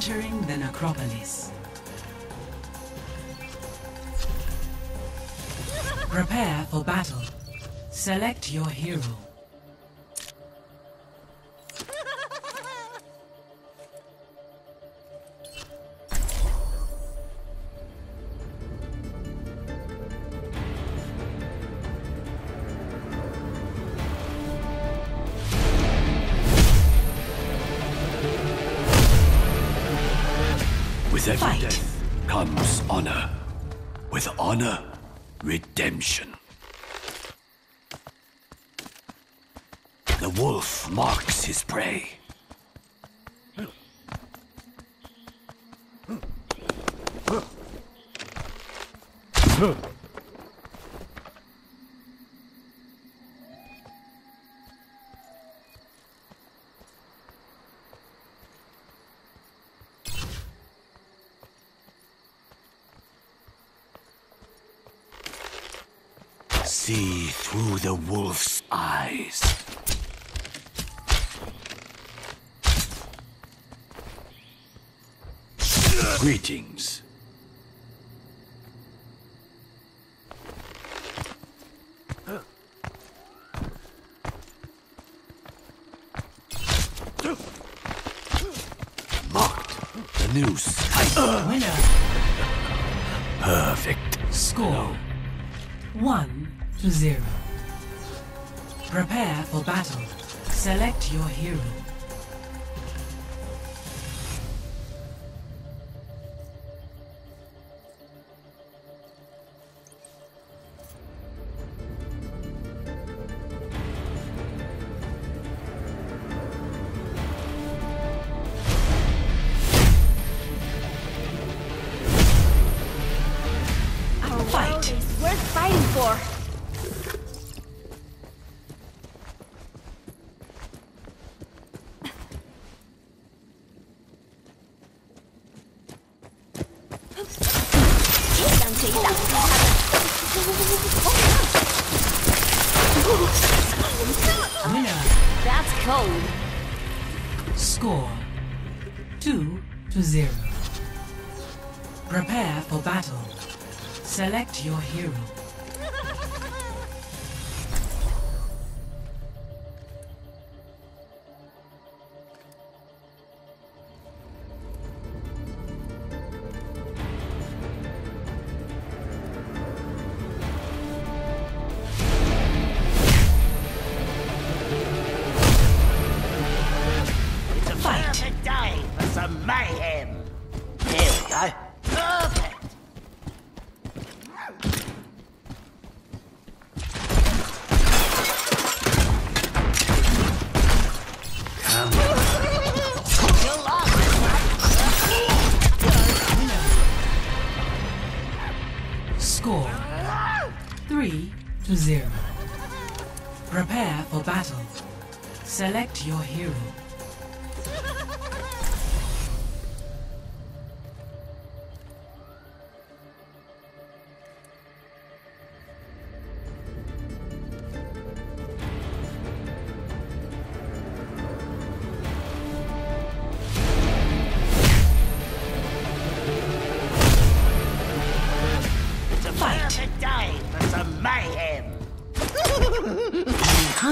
Entering the necropolis. Prepare for battle. Select your hero. With every Fight. death comes honor. With honor, redemption. The wolf marks his prey. See through the wolf's eyes. Greetings. Marked. The noose. Winner. Perfect. Score. One to zero. Prepare for battle. Select your hero. 想谁挡住他们 Winner. That's cold. Score. Two to zero. Prepare for battle. Select your hero. Prepare for battle. Select your hero.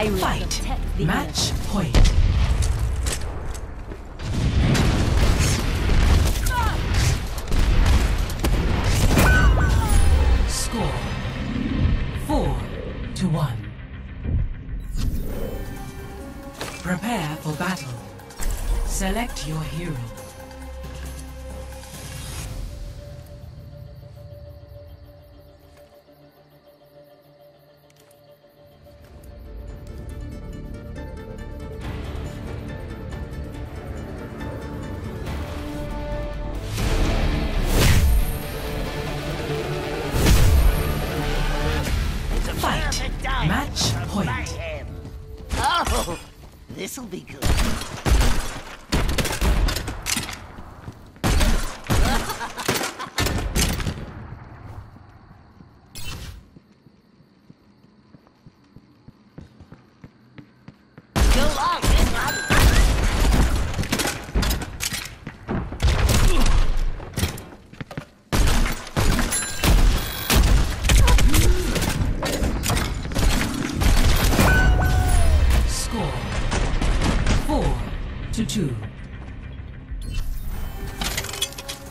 I fight. Match point. Score four to one. Prepare for battle. Select your hero. Match point. Oh, this'll be good.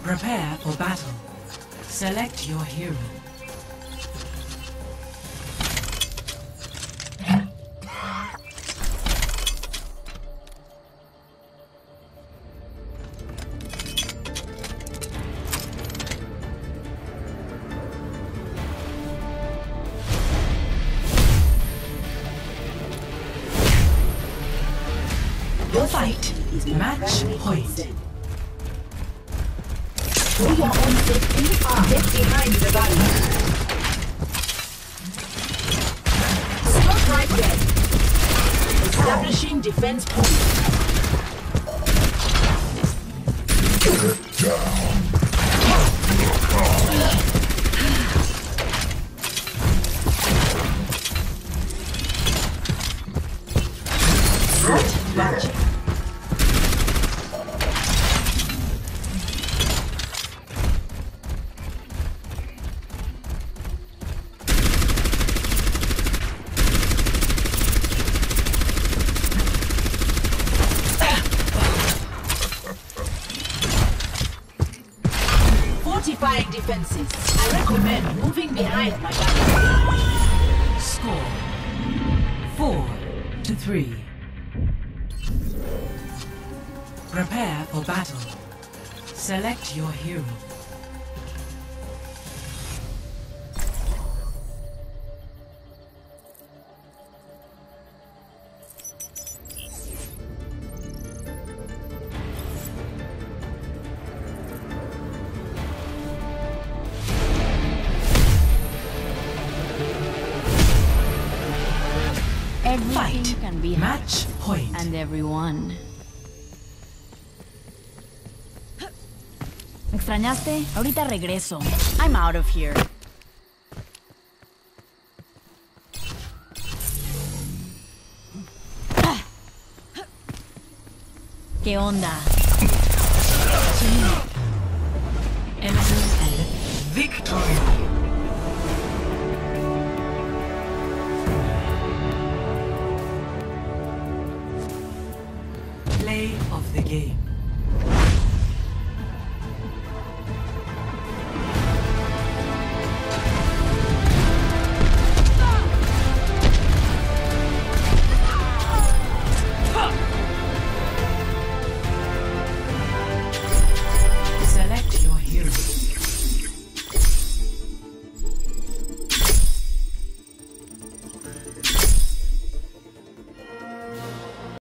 Prepare for battle. Select your hero. Fight. is Match point. Stop right there. Establishing defense point. Gotcha. Fortifying I recommend moving behind my back. Score four to three. Prepare for battle. Select your hero. Fight. can be hard. Match point. And everyone. ¿Me extrañaste? Ahorita regreso. I'm out of here. ¿Qué onda? Victory.